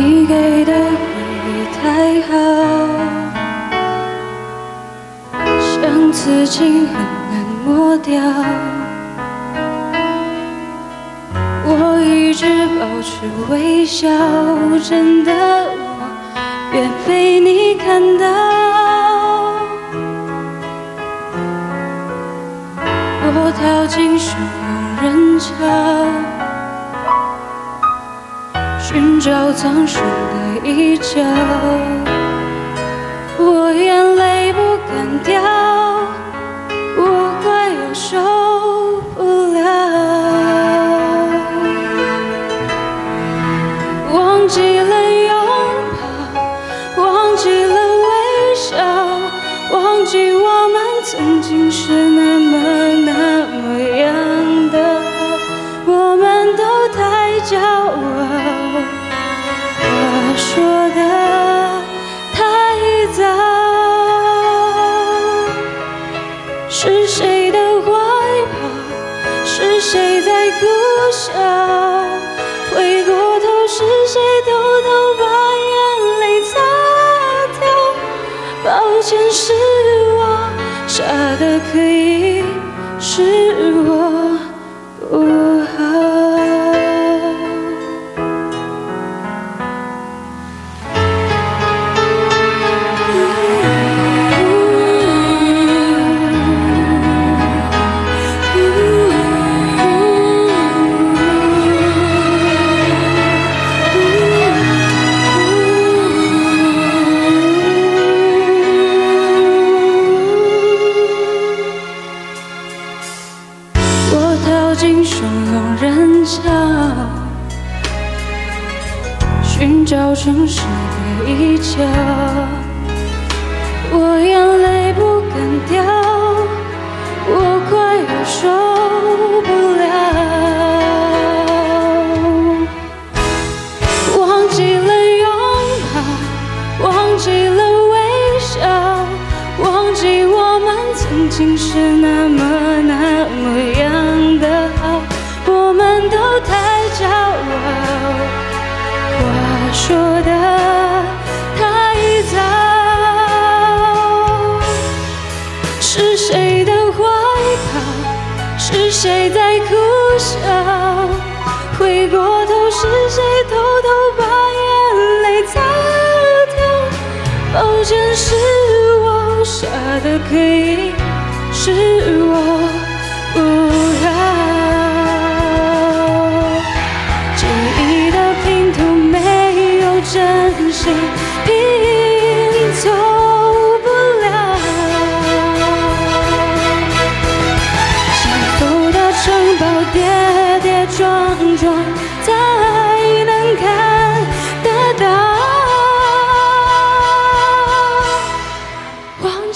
你给的回忆太好像刺青，很难抹掉。我一直保持微笑，真的，我愿被你看到。我跳进汹涌人潮。寻找藏身的一角。我眼泪不敢掉，我快要受不了。忘记了拥抱，忘记了微笑，忘记我们曾经是那么那么样的好，我们都太骄傲。是谁的怀抱？是谁在苦笑？回过头，是谁偷偷把眼泪擦掉？抱歉，是我傻得可寻找城市的一角。我眼泪不敢掉，我快要受不了。忘记了拥抱，忘记了微笑，忘记我们曾经是那么那么谁的怀抱？是谁在苦笑？回过头，是谁偷偷把眼泪擦掉？抱歉，是我傻的可以，是我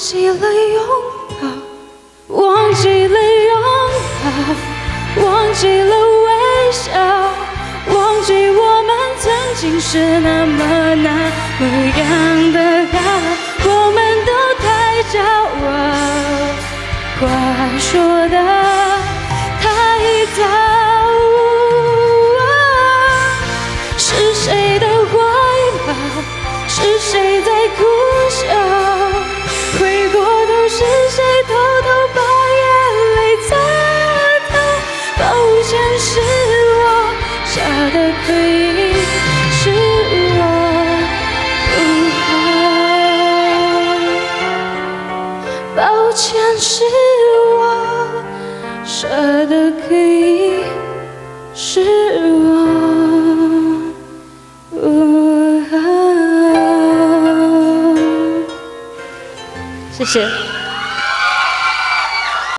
记了拥抱，忘记了拥抱，忘记了微笑，忘记我们曾经是那么那么样的好，我们都太骄傲。话说的是我傻的可以，是我不好。抱歉，是我傻的可以，是我不好。谢谢。